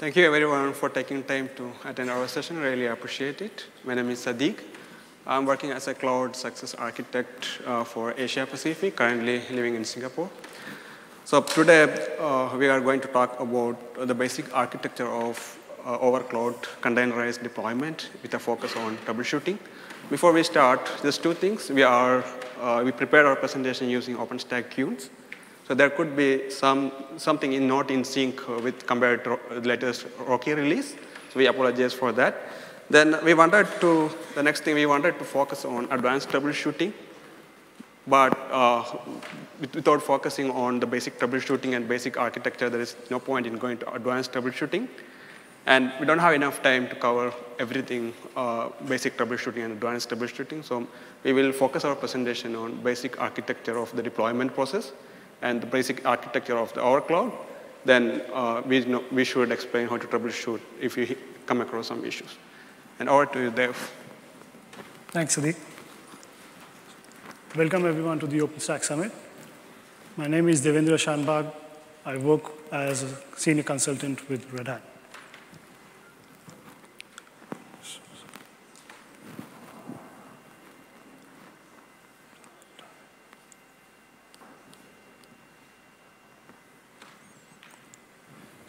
Thank you everyone for taking time to attend our session. Really appreciate it. My name is Sadique. I'm working as a cloud success architect uh, for Asia Pacific, currently living in Singapore. So today uh, we are going to talk about the basic architecture of uh, our cloud containerized deployment with a focus on troubleshooting. Before we start, just two things. We, are, uh, we prepared our presentation using OpenStack Queens. So there could be some, something in, not in sync with compared to latest Rocky release. So we apologize for that. Then we wanted to, the next thing we wanted to focus on advanced troubleshooting, but uh, without focusing on the basic troubleshooting and basic architecture, there is no point in going to advanced troubleshooting. And we don't have enough time to cover everything, uh, basic troubleshooting and advanced troubleshooting. So we will focus our presentation on basic architecture of the deployment process and the basic architecture of the, our cloud. Then uh, we, know, we should explain how to troubleshoot if you come across some issues. And over to you, Dev. Thanks, Sadique. Welcome everyone to the OpenStack Summit. My name is Devendra Shanbag. I work as a senior consultant with Red Hat.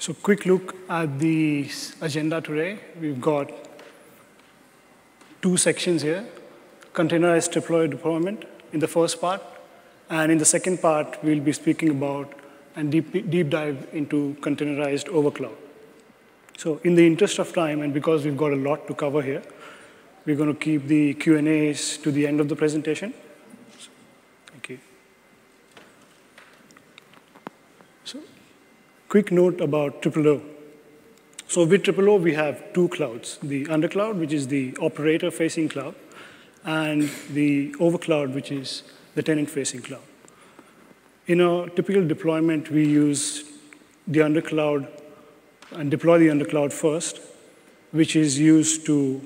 So quick look at the agenda today. We've got two sections here, containerized deploy deployment in the first part. And in the second part, we'll be speaking about and deep, deep dive into containerized overcloud. So in the interest of time, and because we've got a lot to cover here, we're going to keep the Q&As to the end of the presentation. Quick note about TripleO. So with TripleO, we have two clouds, the undercloud, which is the operator-facing cloud, and the overcloud, which is the tenant-facing cloud. In a typical deployment, we use the undercloud and deploy the undercloud first, which is used to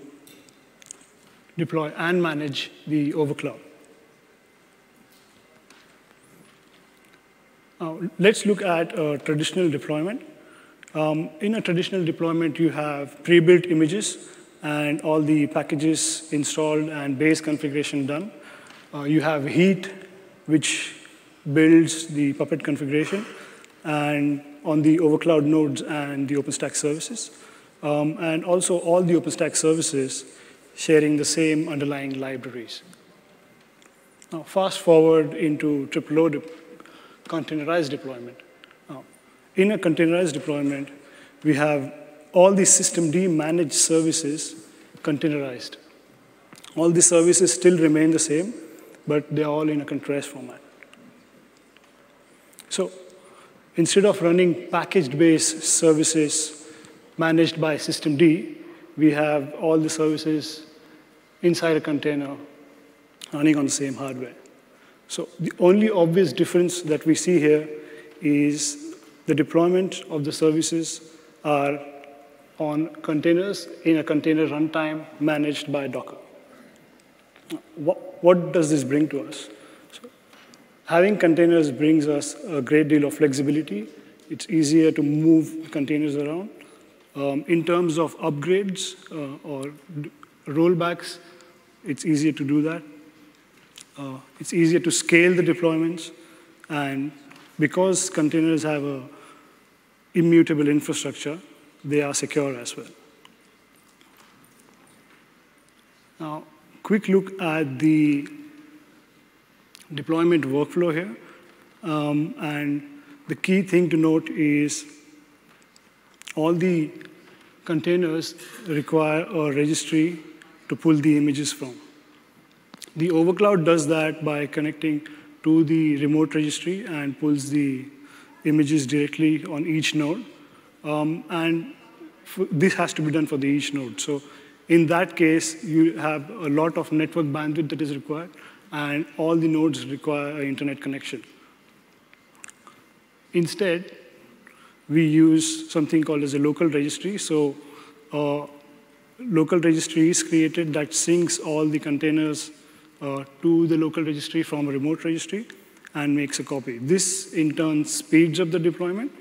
deploy and manage the overcloud. Now, let's look at a traditional deployment. Um, in a traditional deployment, you have pre-built images and all the packages installed and base configuration done. Uh, you have heat, which builds the Puppet configuration, and on the overcloud nodes and the OpenStack services. Um, and also all the OpenStack services sharing the same underlying libraries. Now, fast forward into TripleO containerized deployment. Now, in a containerized deployment, we have all the systemd managed services containerized. All the services still remain the same, but they're all in a containerized format. So instead of running package-based services managed by systemd, we have all the services inside a container running on the same hardware. So the only obvious difference that we see here is the deployment of the services are on containers in a container runtime managed by Docker. What, what does this bring to us? So having containers brings us a great deal of flexibility. It's easier to move containers around. Um, in terms of upgrades uh, or rollbacks, it's easier to do that. Uh, it's easier to scale the deployments, and because containers have a immutable infrastructure, they are secure as well. Now, quick look at the deployment workflow here. Um, and the key thing to note is all the containers require a registry to pull the images from. The overcloud does that by connecting to the remote registry and pulls the images directly on each node. Um, and this has to be done for the each node. So in that case, you have a lot of network bandwidth that is required, and all the nodes require an internet connection. Instead, we use something called as a local registry. So a local registry is created that syncs all the containers uh, to the local registry from a remote registry and makes a copy. This, in turn, speeds up the deployment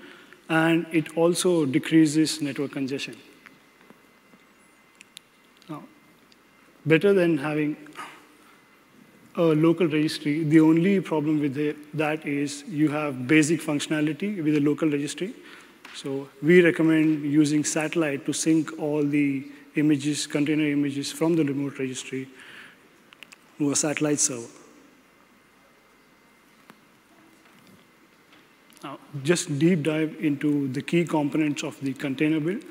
and it also decreases network congestion. Now, better than having a local registry, the only problem with that is you have basic functionality with a local registry. So we recommend using satellite to sync all the images, container images from the remote registry to a satellite server. Now, just deep dive into the key components of the container build.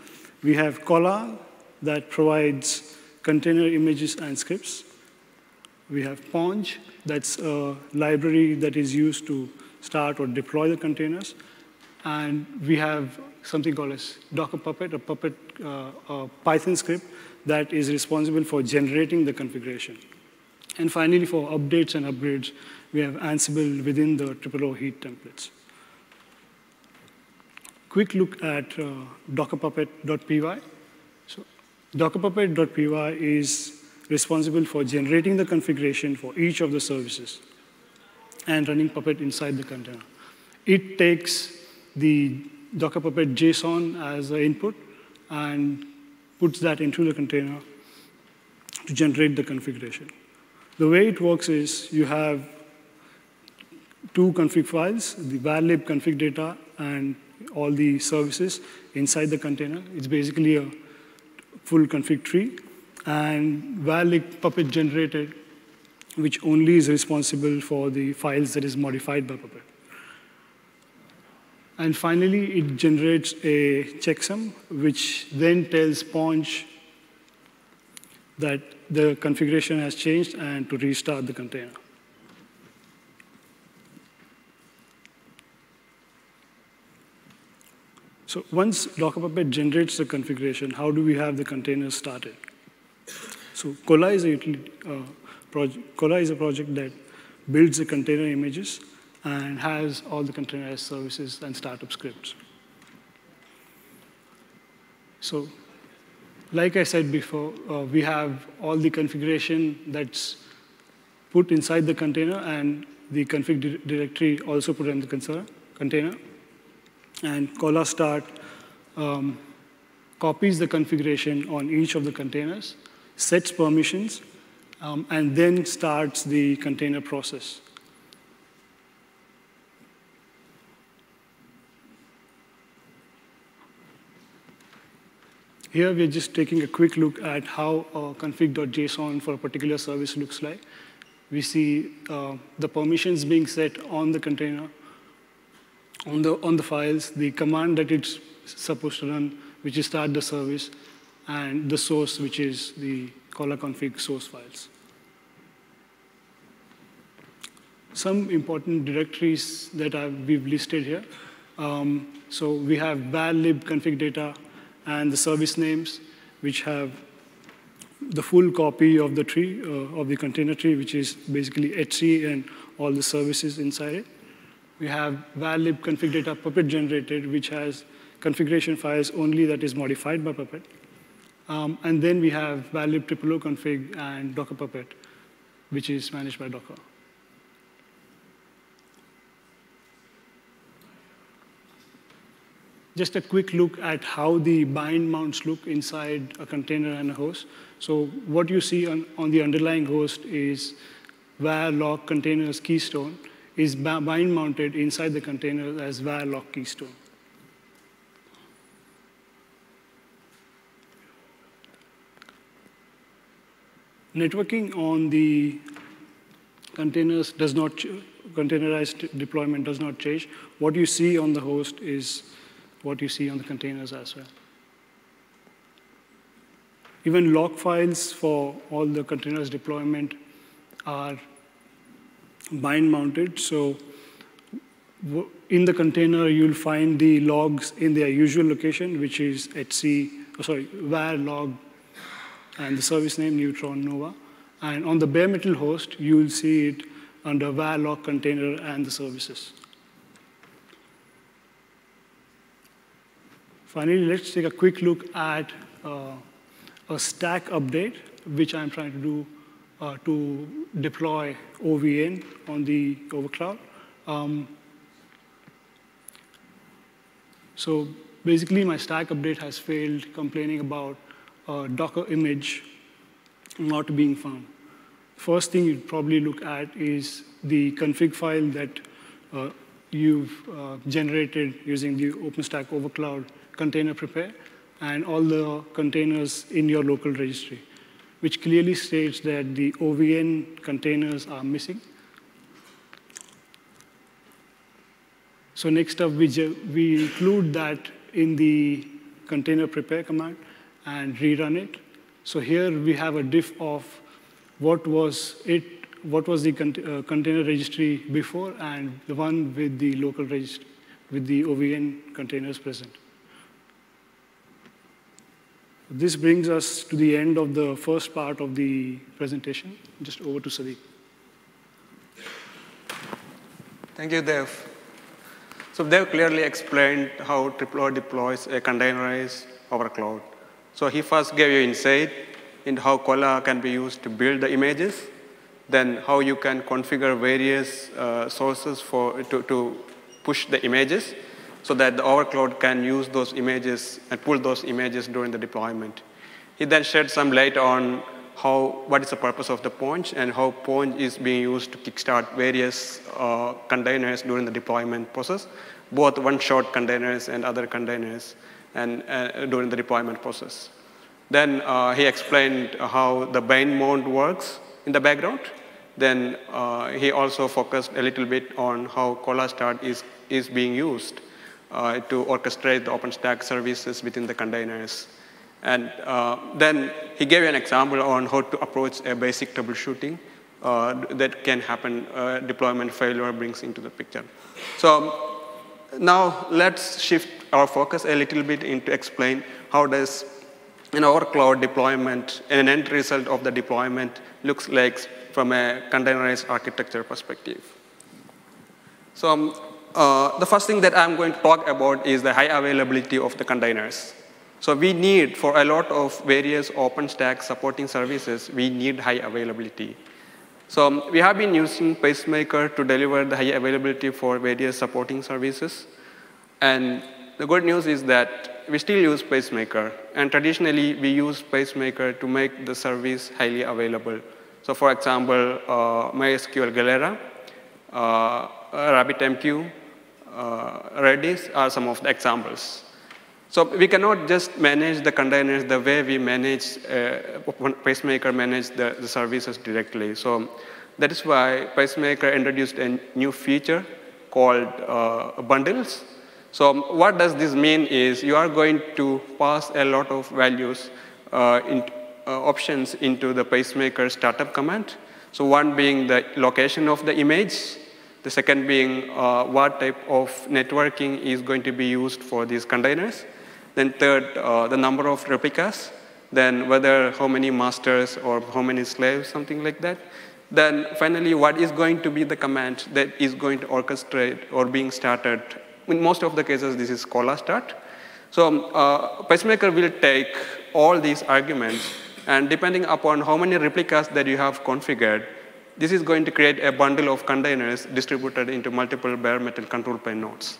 We have Kolla that provides container images and scripts. We have Paunch, that's a library that is used to start or deploy the containers. And we have something called as Docker Puppet, a Puppet uh, a Python script that is responsible for generating the configuration. And finally, for updates and upgrades, we have Ansible within the TripleO heat templates. Quick look at uh, dockerpuppet.py. So dockerpuppet.py is responsible for generating the configuration for each of the services and running Puppet inside the container. It takes the Docker Puppet JSON as an input and puts that into the container to generate the configuration. The way it works is you have two config files, the varlib config data and all the services inside the container. It's basically a full config tree. And varlib puppet generated, which only is responsible for the files that is modified by puppet. And finally, it generates a checksum, which then tells Paunch that the configuration has changed and to restart the container. So once Docker Puppet generates the configuration, how do we have the containers started? So Kolla is a, uh, project, Kolla is a project that builds the container images and has all the containerized services and startup scripts. So like I said before, uh, we have all the configuration that's put inside the container and the config di directory also put in the container. And Kolla start um, copies the configuration on each of the containers, sets permissions, um, and then starts the container process. Here we're just taking a quick look at how uh, config.json for a particular service looks like. We see uh, the permissions being set on the container, on the, on the files, the command that it's supposed to run, which is start the service, and the source, which is the Kolla config source files. Some important directories that I've, we've listed here. Um, so we have varlib config data and the service names, which have the full copy of the tree, uh, of the container tree, which is basically etc and all the services inside it. We have varlib config data puppet generated, which has configuration files only that is modified by Puppet. Um, and then we have varlib triple config and Docker Puppet, which is managed by Docker. Just a quick look at how the bind mounts look inside a container and a host. So what you see on, on the underlying host is var lock containers keystone is bind mounted inside the container as var lock keystone. Networking on the containers does not, containerized deployment does not change. What you see on the host is what you see on the containers as well. Even log files for all the containers deployment are bind mounted. So in the container, you'll find the logs in their usual location, which is etc, oh, sorry, var log and the service name Neutron Nova. And on the bare metal host, you'll see it under var log container and the services. Finally, let's take a quick look at uh, a stack update, which I'm trying to do uh, to deploy OVN on the overcloud. Um, So basically, my stack update has failed complaining about a Docker image not being found. First thing you'd probably look at is the config file that uh, you've uh, generated using the OpenStack Overcloud container prepare and all the containers in your local registry, which clearly states that the OVN containers are missing. So next up, we, we include that in the container prepare command and rerun it. So here we have a diff of what was it, what was the uh, container registry before and the one with the local registry, with the OVN containers present. This brings us to the end of the first part of the presentation. Just over to Sadique. Thank you, Dev. So Dev clearly explained how TripleO deploys a containerized over cloud. So he first gave you insight into how Kolla can be used to build the images, then how you can configure various uh, sources for, to, to push the images, so that the overcloud can use those images and pull those images during the deployment. He then shed some light on how, what is the purpose of the Paunch and how Paunch is being used to kickstart various uh, containers during the deployment process, both one-shot containers and other containers and, uh, during the deployment process. Then uh, he explained how the bind mode works in the background. Then uh, he also focused a little bit on how Kollastart is, is being used uh, to orchestrate the OpenStack services within the containers. And uh, then he gave an example on how to approach a basic troubleshooting uh, that can happen, uh, deployment failure brings into the picture. So now let's shift our focus a little bit into explain how does in our cloud deployment, an end result of the deployment looks like from a containerized architecture perspective. So um, uh, the first thing that I'm going to talk about is the high availability of the containers. So we need, for a lot of various OpenStack supporting services, we need high availability. So um, we have been using Pacemaker to deliver the high availability for various supporting services. And the good news is that we still use Pacemaker. And traditionally, we use Pacemaker to make the service highly available. So for example, uh, MySQL Galera, uh, RabbitMQ, uh, Redis are some of the examples. So we cannot just manage the containers the way we manage, uh, Pacemaker manage the, the services directly. So that is why Pacemaker introduced a new feature called uh, bundles. So what does this mean is you are going to pass a lot of values uh, in, uh, options into the pacemaker startup command. So one being the location of the image, the second being uh, what type of networking is going to be used for these containers. Then third, uh, the number of replicas. Then whether how many masters or how many slaves, something like that. Then finally, what is going to be the command that is going to orchestrate or being started. In most of the cases, this is Kollastart. So uh, Pacemaker will take all these arguments, and depending upon how many replicas that you have configured, this is going to create a bundle of containers distributed into multiple bare metal control plane nodes.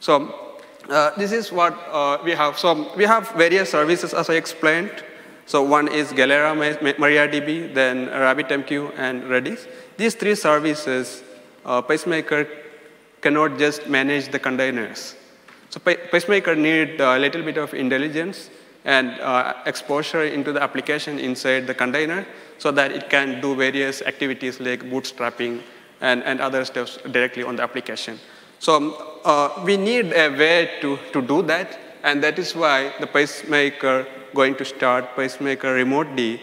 So uh, this is what uh, we have. So we have various services as I explained. So one is Galera MariaDB, then RabbitMQ, and Redis. These three services, uh, Pacemaker cannot just manage the containers. So Pacemaker need a little bit of intelligence and uh, exposure into the application inside the container so that it can do various activities like bootstrapping and, and other steps directly on the application. So uh, we need a way to, to do that, and that is why the pacemaker going to start pacemaker remotely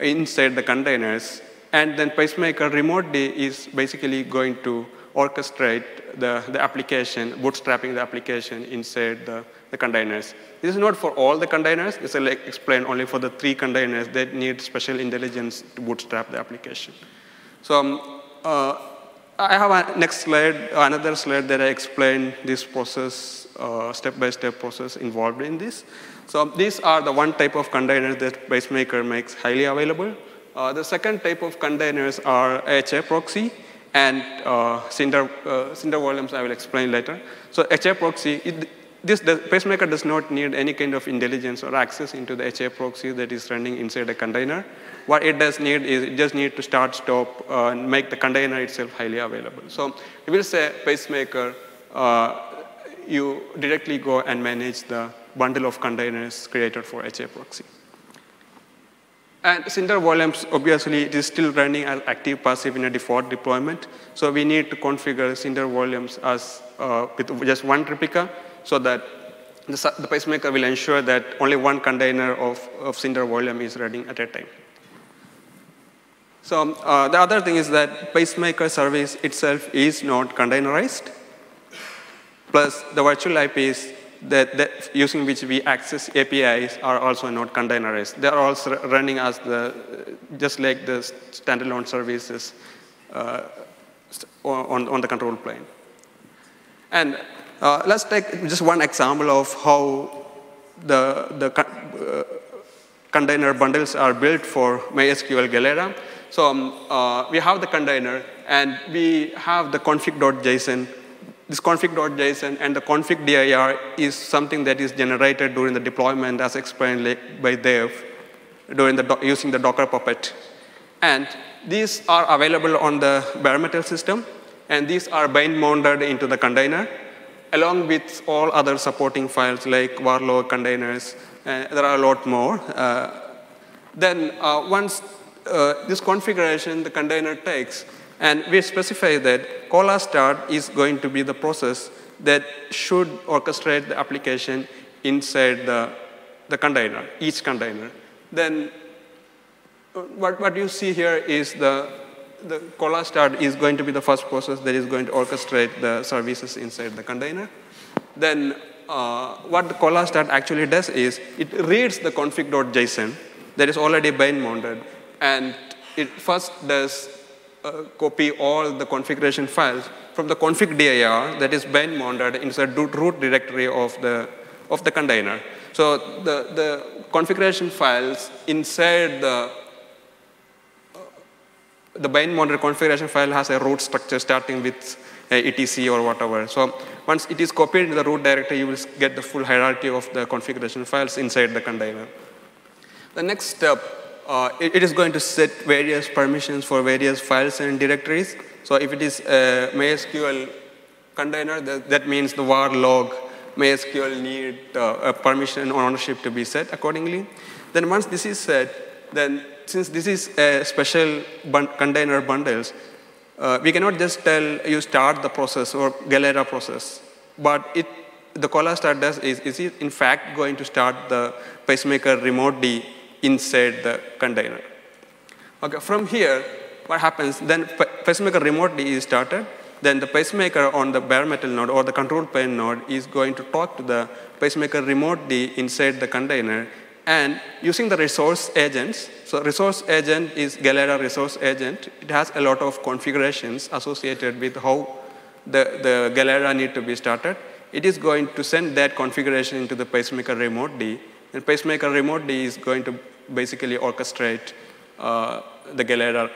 inside the containers, and then pacemaker remotely is basically going to orchestrate the, the application, bootstrapping the application inside the, the containers. This is not for all the containers. This is like explained only for the three containers that need special intelligence to bootstrap the application. So um, uh, I have a next slide, another slide that I explain this process, uh, step-by-step -step process involved in this. So these are the one type of containers that Pacemaker makes highly available. Uh, the second type of containers are HA proxy and uh, Cinder, uh, Cinder volumes I will explain later. So HA proxy, it, this pacemaker does not need any kind of intelligence or access into the HA proxy that is running inside a container. What it does need is it just need to start, stop, uh, and make the container itself highly available. So we will say pacemaker, uh, you directly go and manage the bundle of containers created for HA proxy. And Cinder volumes, obviously, it is still running as active passive in a default deployment. So we need to configure Cinder volumes as uh, with just one replica so that the, the, pacemaker will ensure that only one container of, of Cinder volume is running at a time. So uh, the other thing is that pacemaker service itself is not containerized. Plus the virtual IPs that, that, using which we access APIs are also not containerized. They are also running as the, just like the standalone services uh, on, on the control plane. And uh, let's take just one example of how the, the uh, container bundles are built for MySQL Galera. So um, uh, we have the container, and we have the config.json this config.json and the config dir is something that is generated during the deployment as explained by Dev during the using the Docker Puppet. And these are available on the bare metal system, and these are bind mounted into the container, along with all other supporting files like warlog containers, there are a lot more. Uh, then uh, once uh, this configuration the container takes, and we specify that Kolla start is going to be the process that should orchestrate the application inside the, the container, each container. Then what, what you see here is the, the Kolla start is going to be the first process that is going to orchestrate the services inside the container. Then uh, what the Kolla start actually does is it reads the config.json that is already bind mounted and it first does uh, copy all the configuration files from the config dir that is bind mounted inside root directory of the, of the container. So the, the configuration files inside the uh, the bind mounted configuration file has a root structure starting with etc or whatever. So once it is copied in the root directory, you will get the full hierarchy of the configuration files inside the container. The next step uh, it, it is going to set various permissions for various files and directories. So if it is a MySQL container, that, that means the var log MySQL need uh, a permission or ownership to be set accordingly. Then once this is set, then since this is a special bun container bundles, uh, we cannot just tell you start the process or Galera process, but it, the Kolla start does is, is in fact going to start the pacemaker remotely inside the container. Okay, from here, what happens, then pacemaker remotely is started, then the pacemaker on the bare metal node or the control plane node is going to talk to the pacemaker remotely inside the container and using the resource agents, so resource agent is Galera resource agent. It has a lot of configurations associated with how the, the Galera need to be started. It is going to send that configuration into the pacemaker remotely. And pacemaker remotely is going to basically orchestrate uh, the Galera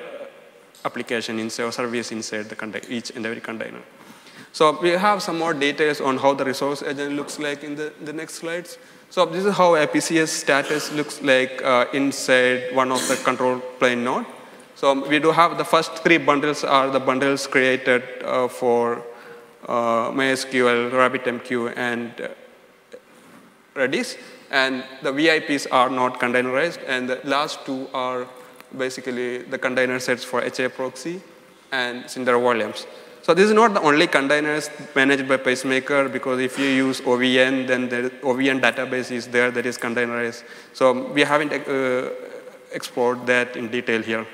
application inside or service inside the each and every container. So we have some more details on how the resource agent looks like in the, the next slides. So this is how a PCS status looks like uh, inside one of the control plane node. So we do have the first three bundles are the bundles created uh, for uh, MySQL, RabbitMQ, and uh, Redis and the VIPs are not containerized, and the last two are basically the container sets for HA proxy and Cinder volumes. So this is not the only containers managed by Pacemaker because if you use OVN, then the OVN database is there that is containerized. So we haven't uh, explored that in detail here.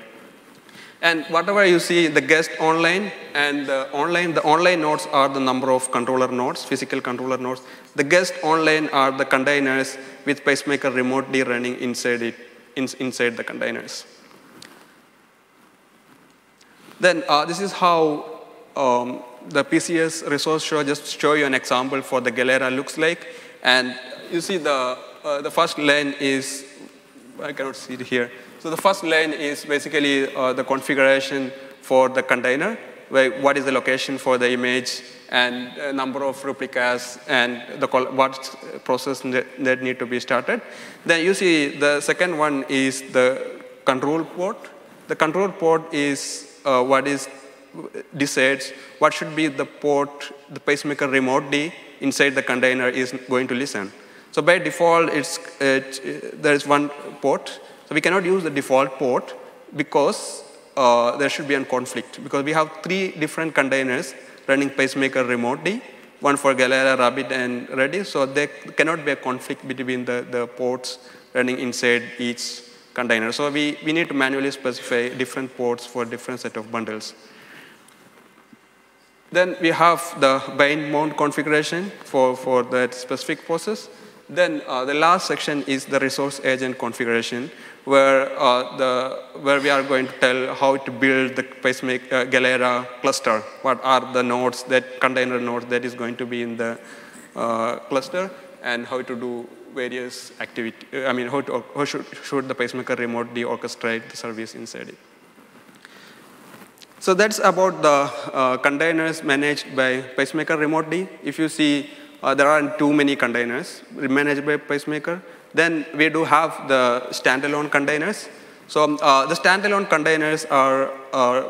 And whatever you see, the guest online and the online, the online nodes are the number of controller nodes, physical controller nodes. The guest online are the containers with pacemaker remotely running inside it, in, inside the containers. Then uh, this is how um, the PCS resource show, just show you an example for the Galera looks like. And you see the, uh, the first lane is, I cannot see it here. So the first lane is basically uh, the configuration for the container, where what is the location for the image, and a number of replicas and the what process that need to be started. Then you see the second one is the control port. The control port is uh, what is decides what should be the port the pacemaker remotely inside the container is going to listen. So by default, it's, it, there is one port. So we cannot use the default port because uh, there should be a conflict because we have three different containers running pacemaker remotely, one for Galera, Rabbit, and Redis. So there cannot be a conflict between the, the ports running inside each container. So we, we need to manually specify different ports for different set of bundles. Then we have the bind mount configuration for, for that specific process. Then uh, the last section is the resource agent configuration, where, uh, the, where we are going to tell how to build the pacemaker uh, Galera cluster. What are the nodes, that container nodes that is going to be in the uh, cluster, and how to do various activity. I mean, how, to, how should, should the pacemaker remotely orchestrate the service inside it. So that's about the uh, containers managed by pacemaker remotely. If you see, uh, there aren't too many containers managed by pacemaker. Then we do have the standalone containers. So um, uh, the standalone containers are,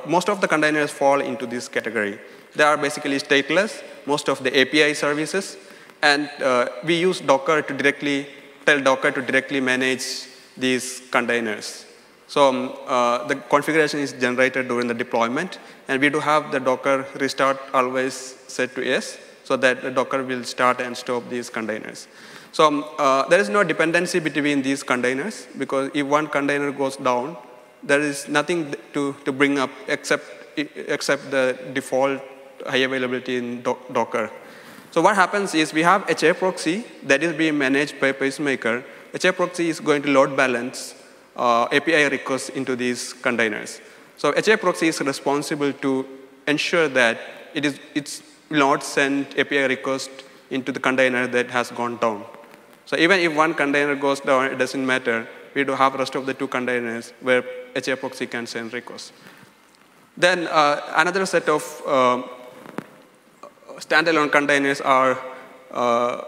most of the containers fall into this category. They are basically stateless, most of the API services. And uh, we use Docker to directly, tell Docker to directly manage these containers. So um, uh, the configuration is generated during the deployment, and we do have the Docker restart always set to yes, so that the Docker will start and stop these containers. So um, uh, there is no dependency between these containers, because if one container goes down, there is nothing to, to bring up except, except the default high availability in do Docker. So what happens is we have HA proxy that is being managed by pacemaker. HA proxy is going to load balance uh, API requests into these containers. So HA proxy is responsible to ensure that it is it's not send API request into the container that has gone down. So even if one container goes down, it doesn't matter. We do have rest of the two containers where HA proxy can send requests. Then uh, another set of uh, standalone containers are uh,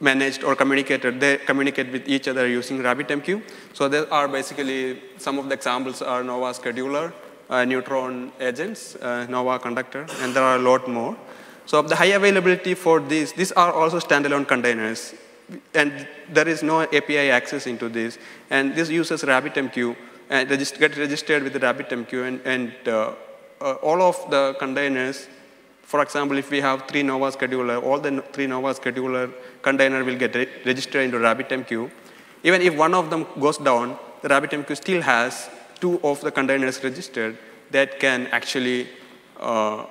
managed or communicated, they communicate with each other using RabbitMQ. So there are basically, some of the examples are Nova scheduler, uh, Neutron agents, uh, Nova conductor, and there are a lot more. So the high availability for these, these are also standalone containers. And there is no API access into this. And this uses RabbitMQ and get registered with the RabbitMQ. And, and uh, uh, all of the containers for example, if we have three Nova scheduler, all the three Nova scheduler container will get re registered into RabbitMQ. Even if one of them goes down, the RabbitMQ still has two of the containers registered that can actually uh,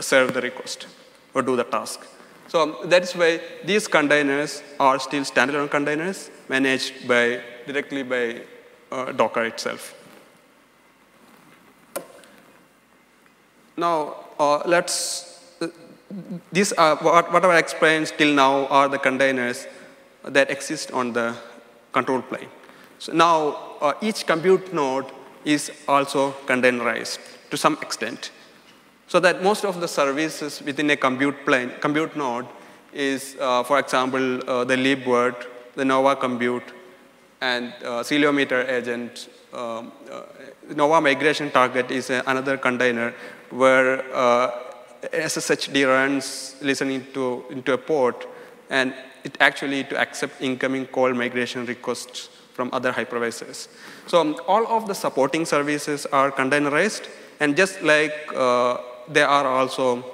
serve the request or do the task. So um, that's why these containers are still standalone containers managed by, directly by uh, Docker itself. Now, uh, let's, uh, these are, what, what I explained till now are the containers that exist on the control plane. So now uh, each compute node is also containerized to some extent. So that most of the services within a compute plane, compute node is, uh, for example, uh, the libvirt, the Nova compute, and uh, agent. Um, uh, Nova migration target is another container where uh, SSHD runs listening to, into a port, and it actually to accept incoming cold migration requests from other hypervisors. So um, all of the supporting services are containerized, and just like uh, they are also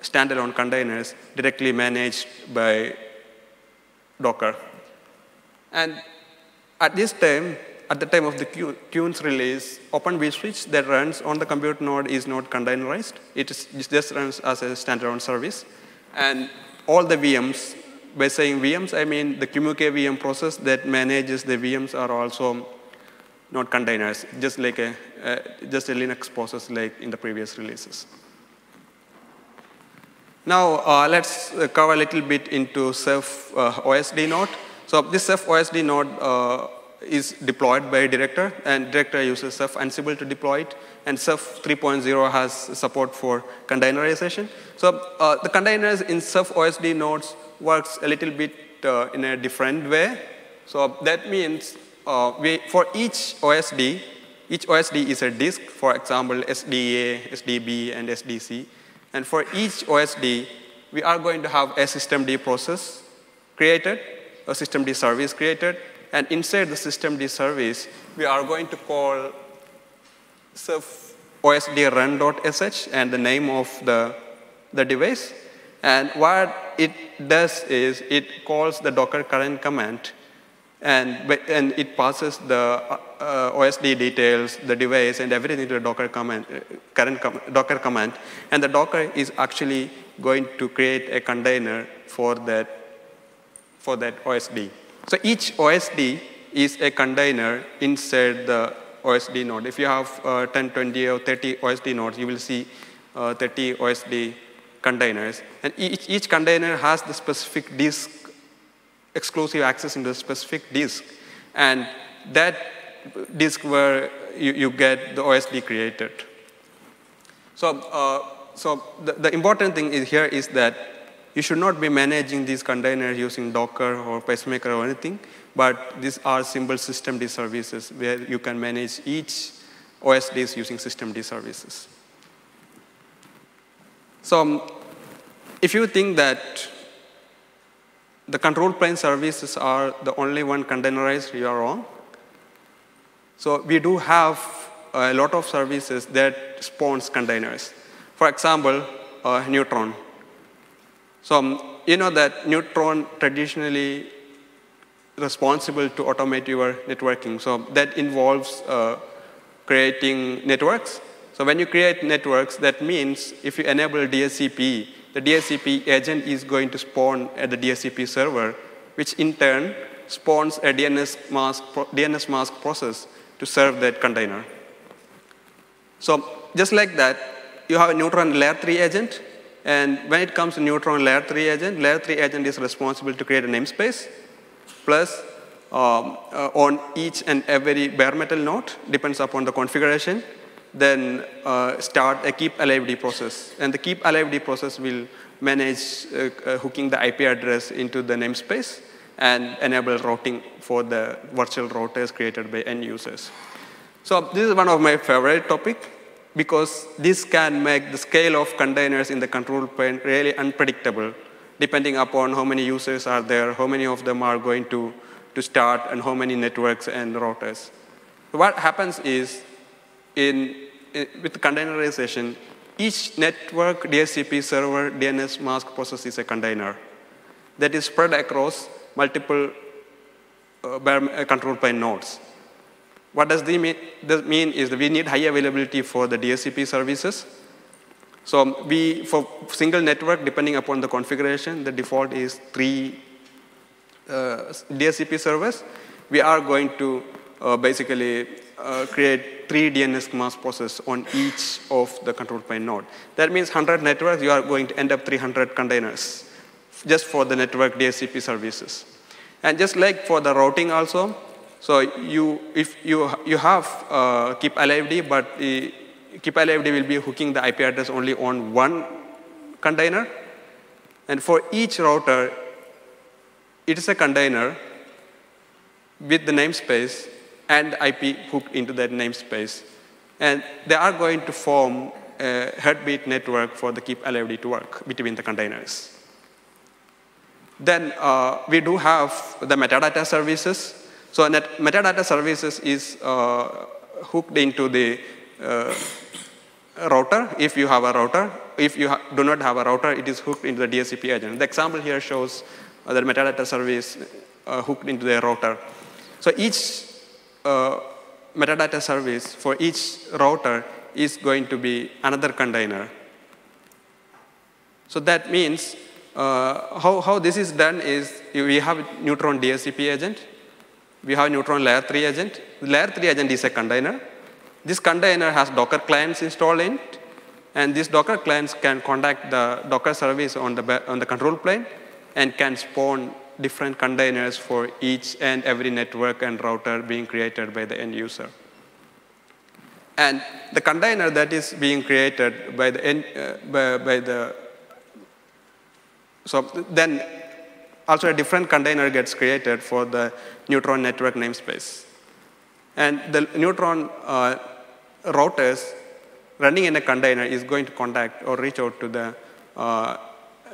standalone containers directly managed by Docker. And at this time, at the time of the Queens release, Open vSwitch that runs on the compute node is not containerized. It, is, it just runs as a standalone service. And all the VMs, by saying VMs, I mean the QMK VM process that manages the VMs are also not containers, just like a, uh, just a Linux process like in the previous releases. Now, uh, let's cover a little bit into Ceph uh, OSD node. So this Ceph OSD node uh, is deployed by director, and director uses Ceph Ansible to deploy it, and Ceph 3.0 has support for containerization. So uh, the containers in Ceph OSD nodes works a little bit uh, in a different way. So that means we, for each OSD, each OSD is a disk, for example, SDA, SDB, and SDC. And for each OSD, we are going to have a systemd process created, a systemd service created, and inside the systemd service, we are going to call OSD run.sh and the name of the, the device. And what it does is it calls the docker current command and, and it passes the uh, OSD details, the device, and everything to the Docker command, uh, current com Docker command. And the Docker is actually going to create a container for that, for that OSD. So each OSD is a container inside the OSD node. If you have uh, 10, 20, or 30 OSD nodes, you will see uh, 30 OSD containers. And each, each container has the specific disk exclusive access into a specific disk. And that disk where you, you get the OSD created. So, uh, so the, the important thing is here is that you should not be managing these containers using Docker or PaceMaker or anything, but these are simple systemd services where you can manage each OSDs using systemd services. So if you think that the control plane services are the only one containerized, you are wrong. So we do have a lot of services that spawns containers. For example, uh, Neutron. So um, you know that Neutron traditionally responsible to automate your networking. So that involves uh, creating networks. So when you create networks, that means if you enable DHCP, the DHCP agent is going to spawn at the DHCP server, which in turn spawns a dnsmasq, DNS mask process to serve that container. So just like that, you have a Neutron layer 3 agent, and when it comes to Neutron layer 3 agent, layer 3 agent is responsible to create a namespace, plus um, uh, on each and every bare metal node, depends upon the configuration, then uh, start a keep alive process. And the keep alive process will manage uh, uh, hooking the IP address into the namespace and enable routing for the virtual routers created by end users. So this is one of my favorite topic because this can make the scale of containers in the control plane really unpredictable depending upon how many users are there, how many of them are going to, to start, and how many networks and routers. What happens is in, in, with containerization, each network DHCP server dnsmasq process is a container that is spread across multiple uh, uh control plane nodes. What does this mean? This mean is that we need high availability for the DHCP services. So we, for single network, depending upon the configuration, the default is three uh, DHCP servers. We are going to uh, basically uh, create three dnsmasq process on each of the control plane node. That means 100 networks, you are going to end up 300 containers just for the network DHCP services. And just like for the routing also, so you, if you, you have uh, keep alive but the keep alive will be hooking the IP address only on one container. And for each router, it is a container with the namespace and IP hooked into that namespace. And they are going to form a heartbeat network for the keep alive to work between the containers. Then uh, we do have the metadata services. So metadata services is uh, hooked into the uh, router if you have a router. If you do not have a router, it is hooked into the DHCP agent. The example here shows the metadata service uh, hooked into the router. So each uh, metadata service for each router is going to be another container. So that means uh, how, how this is done is we have Neutron DHCP agent, we have Neutron layer 3 agent. Layer 3 agent is a container. This container has Docker clients installed in it, and these Docker clients can contact the Docker service on the, on the control plane and can spawn different containers for each and every network and router being created by the end user. And the container that is being created by the, end, uh, by, by the so then also a different container gets created for the Neutron network namespace. And the Neutron uh, routers running in a container is going to contact or reach out to the uh,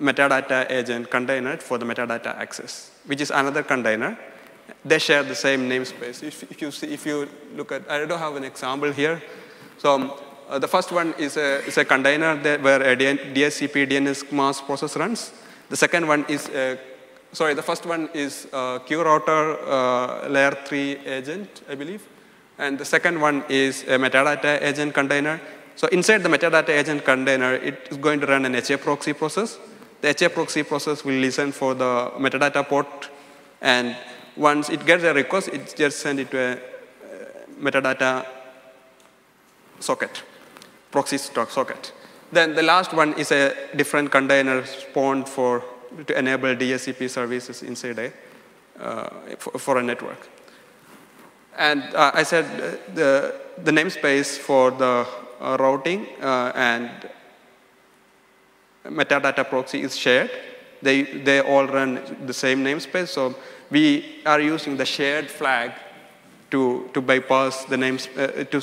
metadata agent container for the metadata access, which is another container. They share the same namespace. If, if, you, see, if you look at, I don't have an example here. So um, uh, the first one is a, is a container where a DHCP dnsmasq process runs. The second one is, a, sorry, the first one is a QRouter uh, layer 3 agent, I believe. And the second one is a metadata agent container. So inside the metadata agent container, it is going to run an HA proxy process. The HA proxy process will listen for the metadata port, and once it gets a request, it just sends it to a uh, metadata socket, proxy socket. Then the last one is a different container spawned for to enable DHCP services inside a uh, for, for, a network. And uh, I said uh, the the namespace for the uh, routing uh, and metadata proxy is shared. They, they all run the same namespace, so we are using the shared flag to, to bypass the names, uh, to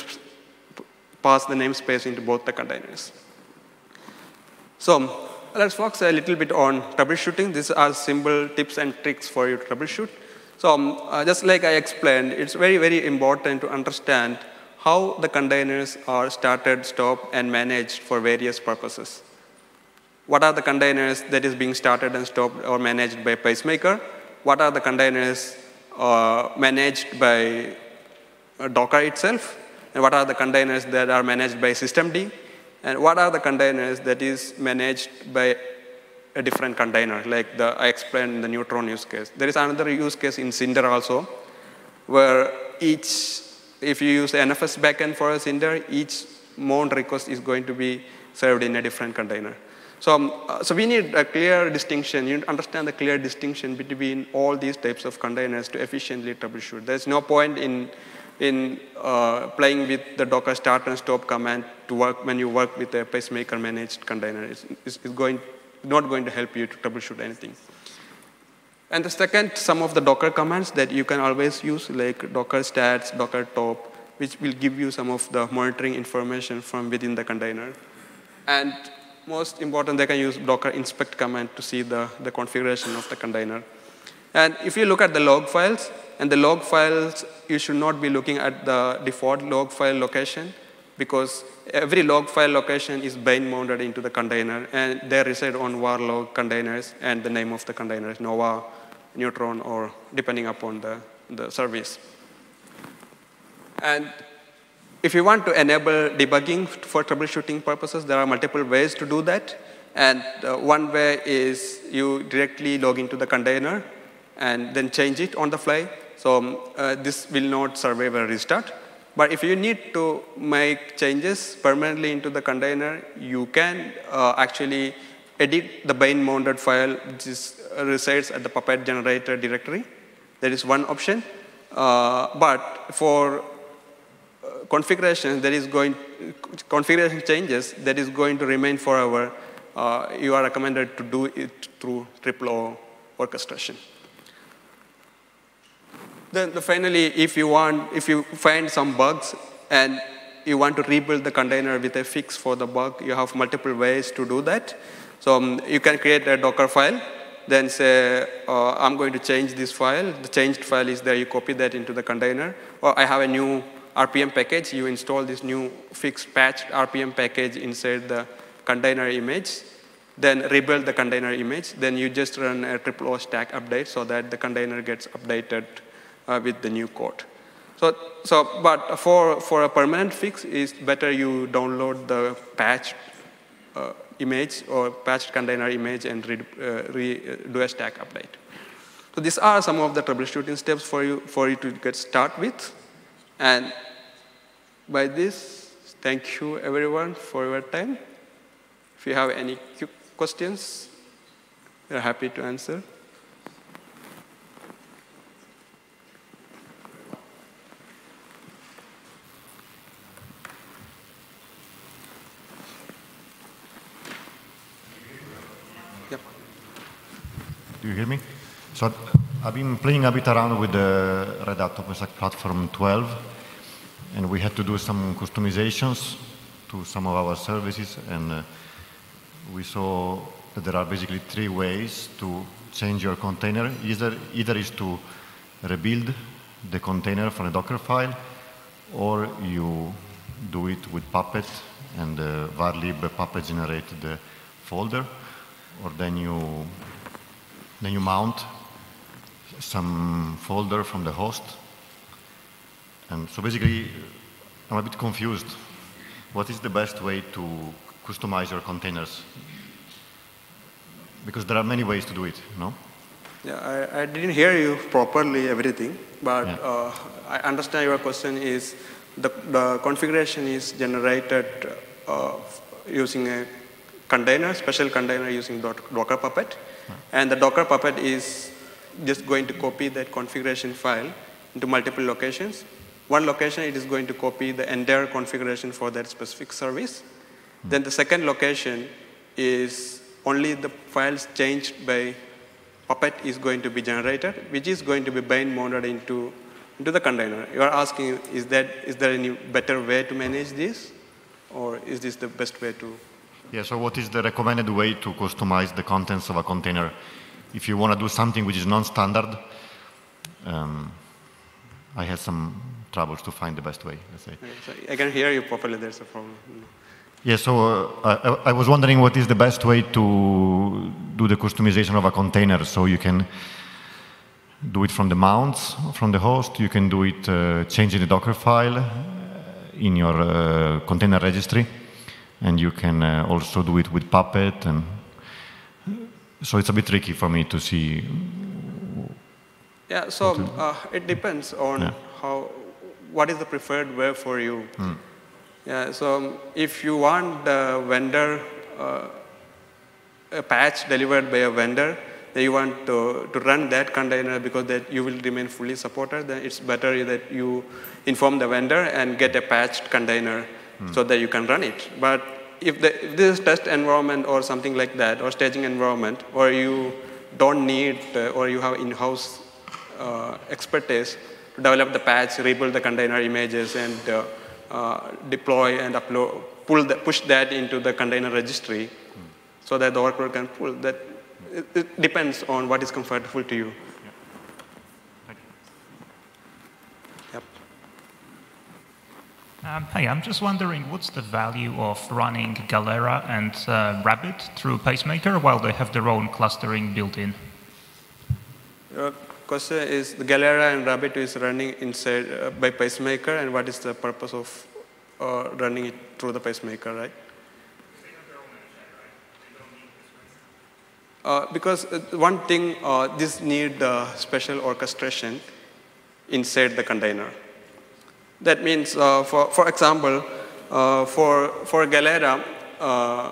pass the namespace into both the containers. So let's focus a little bit on troubleshooting. These are simple tips and tricks for you to troubleshoot. So um, uh, just like I explained, it's very, very important to understand how the containers are started, stopped, and managed for various purposes what are the containers that is being started and stopped or managed by pacemaker, what are the containers uh, managed by uh, Docker itself, and what are the containers that are managed by systemd, and what are the containers that is managed by a different container, like the, I explained in the Neutron use case. There is another use case in Cinder also, where each, if you use NFS backend for a Cinder, each mount request is going to be served in a different container. So, um, uh, so we need a clear distinction. You need to understand the clear distinction between all these types of containers to efficiently troubleshoot. There's no point in, in uh, playing with the Docker start and stop command to work when you work with a pacemaker managed container. It's, it's, it's going, not going to help you to troubleshoot anything. And the second, some of the Docker commands that you can always use, like Docker stats, Docker top, which will give you some of the monitoring information from within the container. And most important, they can use docker inspect command to see the, the configuration of the container. And if you look at the log files, and the log files, you should not be looking at the default log file location because every log file location is bind mounted into the container and they reside on var log containers and the name of the container is Nova, Neutron, or depending upon the, the service. And if you want to enable debugging for troubleshooting purposes, there are multiple ways to do that. And uh, one way is you directly log into the container and then change it on the fly. So um, uh, this will not survive a restart. But if you need to make changes permanently into the container, you can uh, actually edit the bind mounted file which is, uh, resides at the Puppet generator directory. That is one option. Uh, but for configuration that is going, configuration changes that is going to remain forever, uh, you are recommended to do it through TripleO orchestration. Then the finally, if you want, if you find some bugs and you want to rebuild the container with a fix for the bug, you have multiple ways to do that. So um, you can create a Docker file, then say, uh, I'm going to change this file. The changed file is there, you copy that into the container. Or I have a new RPM package, you install this new fixed patched RPM package inside the container image, then rebuild the container image, then you just run a TripleO stack update so that the container gets updated uh, with the new code. So, so, but for, for a permanent fix, it's better you download the patched uh, image or patched container image and re, uh, re, uh, do a stack update. So these are some of the troubleshooting steps for you, for you to get started with. And by this, thank you everyone for your time. If you have any questions, we're happy to answer. Yep. Do you hear me? So I've been playing a bit around with the Red Hat OpenStack Platform 12, and we had to do some customizations to some of our services, and uh, we saw that there are basically three ways to change your container. Either, either is to rebuild the container from a Docker file, or you do it with Puppet, and uh, varlib Puppet generate the folder, or then you then you mount some folder from the host. And so basically, I'm a bit confused. What is the best way to customize your containers? Because there are many ways to do it, no? Yeah, I, I didn't hear you properly everything, but Yeah. uh, I understand your question is the, the configuration is generated uh, using a container, special container using Docker Puppet, and the Docker Puppet is just going to copy that configuration file into multiple locations. One location it is going to copy the entire configuration for that specific service. Then the second location is only the files changed by Puppet is going to be generated, which is going to be bind mounted into, into the container. You are asking, is, that, is there any better way to manage this? Or is this the best way to? Yeah, so what is the recommended way to customize the contents of a container? If you want to do something which is non-standard, um, I had some troubles to find the best way, let's say. So I can hear you properly, there's a problem. Yeah, so uh, I, I was wondering what is the best way to do the customization of a container so you can do it from the mounts, from the host, you can do it uh, changing the Docker file uh, in your uh, container registry, and you can uh, also do it with Puppet. And so it's a bit tricky for me to see. Yeah, so uh, it depends on Yeah. how, what is the preferred way for you. Yeah, so if you want the vendor, uh, a patch delivered by a vendor, then you want to, to run that container because that you will remain fully supported, then it's better that you inform the vendor and get a patched container so that you can run it. But if, the, if this is test environment or something like that, or staging environment, or you don't need, uh, or you have in-house uh, expertise to develop the patch, rebuild the container images, and uh, uh, deploy and upload, pull the, push that into the container registry so that the worker can pull. That it, it depends on what is comfortable to you. Um, hey, I'm just wondering what's the value of running Galera and uh, Rabbit through Pacemaker while they have their own clustering built in? Your question is the Galera and Rabbit is running inside uh, by pacemaker, and what is the purpose of uh, running it through the pacemaker, right? Uh, because uh, one thing, uh, this need uh, special orchestration inside the container. That means, uh, for, for example, uh, for, for Galera, uh,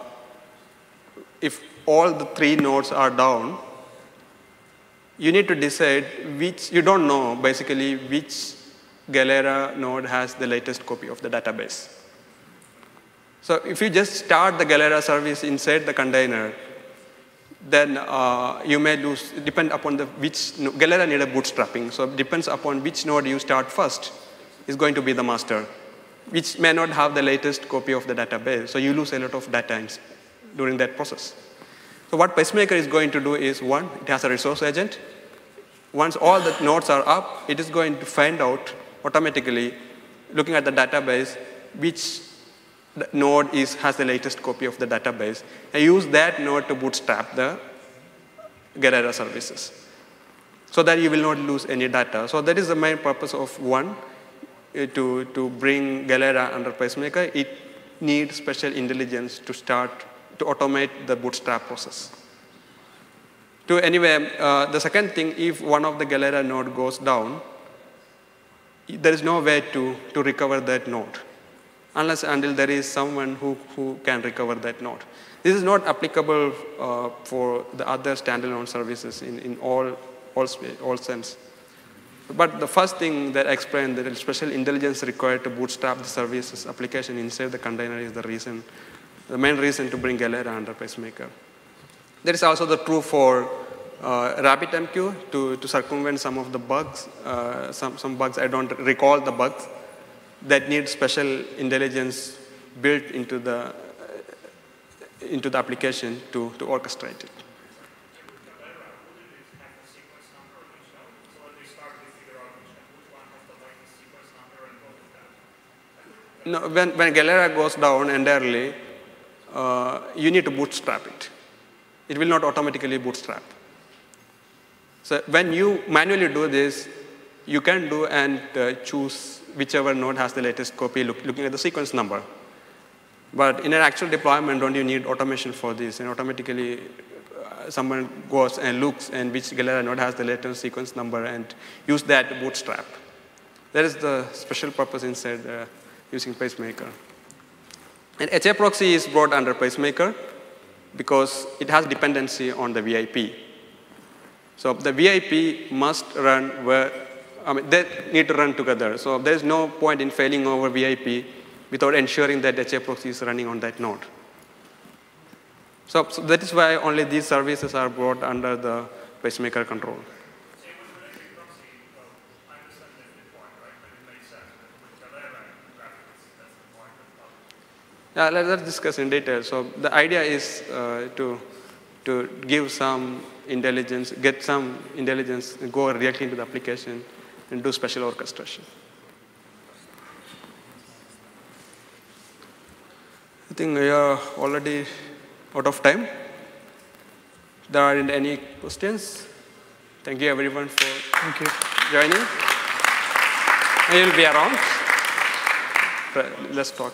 if all the three nodes are down, you need to decide which, you don't know basically which Galera node has the latest copy of the database. So if you just start the Galera service inside the container, then uh, you may lose, depend upon the which, Galera need a bootstrapping, so it depends upon which node you start first is going to be the master, which may not have the latest copy of the database, so you lose a lot of data in- during that process. So what Pacemaker is going to do is one, it has a resource agent. Once all the nodes are up, it is going to find out automatically, looking at the database, which node is, has the latest copy of the database, and use that node to bootstrap the Galera services. So that you will not lose any data. So that is the main purpose of one, to, to bring Galera under Pacemaker. It needs special intelligence to start to automate the bootstrap process. To anyway, uh, the second thing, if one of the Galera node goes down, there is no way to, to recover that node unless until there is someone who, who can recover that node. This is not applicable uh, for the other standalone services in, in all, all, all sense. But the first thing that I explained, that special intelligence required to bootstrap the services application inside the container is the reason, the main reason to bring Galera under Pacemaker. That is also the true for uh, RabbitMQ to, to circumvent some of the bugs, uh, some, some bugs, I don't recall the bugs, that need special intelligence built into the, into the application to, to orchestrate it. No, when, when Galera goes down entirely, uh, you need to bootstrap it. It will not automatically bootstrap. So when you manually do this, you can do and uh, choose whichever node has the latest copy look, looking at the sequence number. But in an actual deployment, don't you need automation for this? And automatically, uh, someone goes and looks and which Galera node has the latest sequence number and use that to bootstrap. That is the special purpose inside using pacemaker. And HA proxy is brought under pacemaker because it has dependency on the VIP. So the VIP must run where, I mean, they need to run together. So there's no point in failing over VIP without ensuring that HA proxy is running on that node. So, so that is why only these services are brought under the pacemaker control. Yeah, let, us discuss in detail. So the idea is uh, to, to give some intelligence, get some intelligence, go directly into the application and do special orchestration. I think we are already out of time. There aren't any questions. Thank you everyone for Thank you. joining. I will be around. Let's talk.